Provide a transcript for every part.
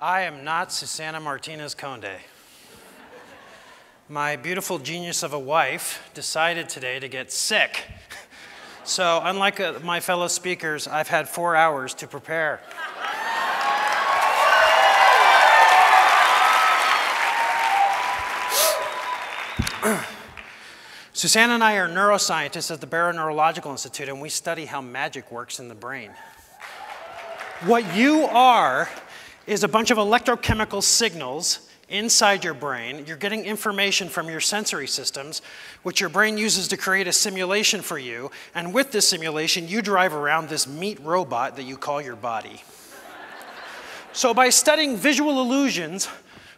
I am not Susana Martinez Conde. My beautiful genius of a wife decided today to get sick. So, unlike uh, my fellow speakers, I've had four hours to prepare. Susana and I are neuroscientists at the Barrow Neurological Institute, and we study how magic works in the brain. What you are is a bunch of electrochemical signals inside your brain. You're getting information from your sensory systems, which your brain uses to create a simulation for you. And with this simulation, you drive around this meat robot that you call your body. so, by studying visual illusions,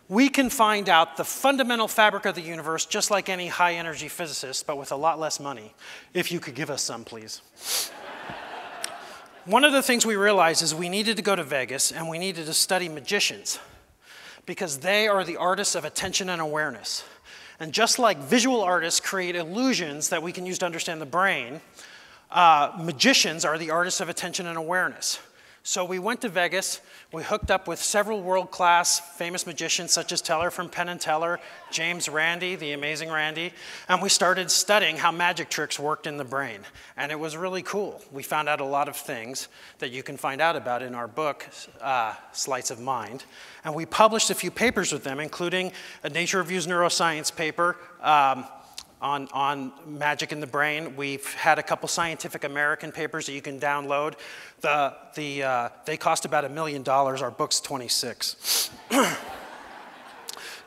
we can find out the fundamental fabric of the universe just like any high energy physicist, but with a lot less money. If you could give us some, please. One of the things we realized is we needed to go to Vegas and we needed to study magicians because they are the artists of attention and awareness. And just like visual artists create illusions that we can use to understand the brain, uh, magicians are the artists of attention and awareness. So we went to Vegas. We hooked up with several world class famous magicians, such as Teller from Penn and Teller, James Randi, the amazing Randi, and we started studying how magic tricks worked in the brain. And it was really cool. We found out a lot of things that you can find out about in our book, uh, Sleights of Mind. And we published a few papers with them, including a Nature Reviews Neuroscience paper. Um, on, on magic in the brain. We've had a couple Scientific American papers that you can download. The, the, uh, they cost about a million dollars. Our book's 26.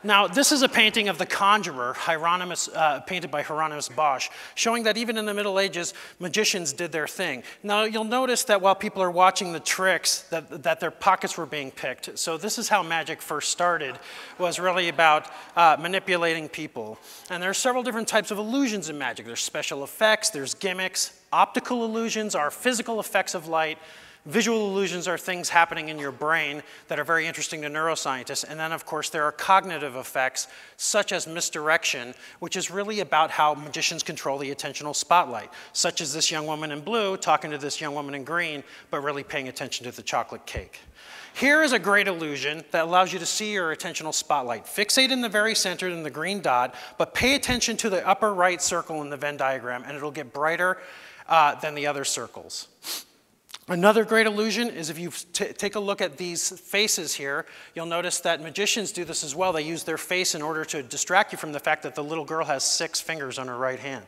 Now, this is a painting of the Conjurer, Hieronymus, uh, painted by Hieronymus Bosch, showing that even in the Middle Ages, magicians did their thing. Now, you'll notice that while people are watching the tricks, that, that their pockets were being picked. So this is how magic first started, was really about uh, manipulating people. And there are several different types of illusions in magic. There's special effects, there's gimmicks. Optical illusions are physical effects of light. Visual illusions are things happening in your brain that are very interesting to neuroscientists. And then, of course, there are cognitive effects, such as misdirection, which is really about how magicians control the attentional spotlight, such as this young woman in blue talking to this young woman in green, but really paying attention to the chocolate cake. Here is a great illusion that allows you to see your attentional spotlight. Fixate in the very center in the green dot, but pay attention to the upper right circle in the Venn diagram, and it'll get brighter uh, than the other circles. Another great illusion is if you take a look at these faces here, you'll notice that magicians do this as well. They use their face in order to distract you from the fact that the little girl has six fingers on her right hand.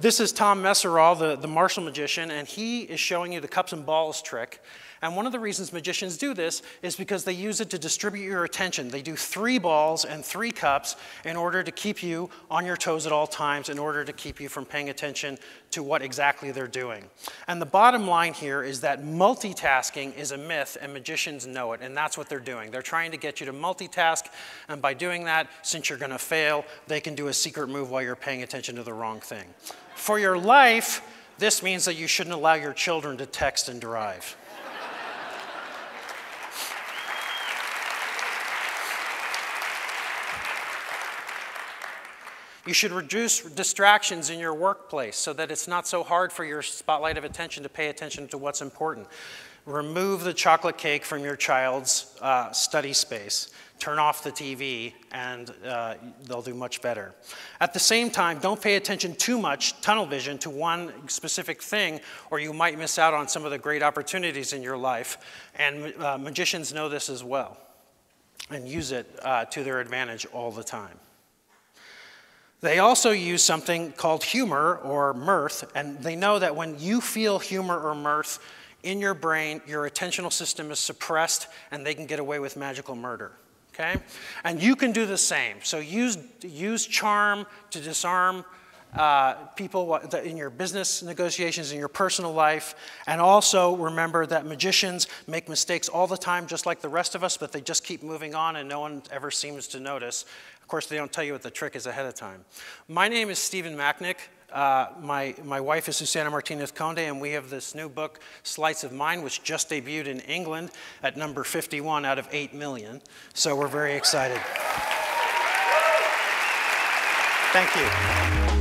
This is Tom Mesereau, the, the martial magician, and he is showing you the cups and balls trick. And one of the reasons magicians do this is because they use it to distribute your attention. They do three balls and three cups in order to keep you on your toes at all times, in order to keep you from paying attention to what exactly they're doing. And the bottom line here is that multitasking is a myth, and magicians know it, and that's what they're doing. They're trying to get you to multitask, and by doing that, since you're going to fail, they can do a secret move while you're paying attention to the wrong thing. For your life, this means that you shouldn't allow your children to text and drive. You should reduce distractions in your workplace so that it's not so hard for your spotlight of attention to pay attention to what's important. Remove the chocolate cake from your child's uh, study space. Turn off the TV, and uh, they'll do much better. At the same time, don't pay attention too much, tunnel vision, to one specific thing, or you might miss out on some of the great opportunities in your life. And uh, magicians know this as well and use it uh, to their advantage all the time. They also use something called humor or mirth, and they know that when you feel humor or mirth in your brain, your attentional system is suppressed and they can get away with magical murder. Okay? And you can do the same. So use, use charm to disarm uh, people in your business negotiations, in your personal life. And also remember that magicians make mistakes all the time, just like the rest of us, but they just keep moving on and no one ever seems to notice. Of course, they don't tell you what the trick is ahead of time. My name is Stephen Macknik. Uh, my, my wife is Susana Martinez Conde, and we have this new book, Sleights of Mind, which just debuted in England at number 51 out of 8 million. So we're very excited. Thank you.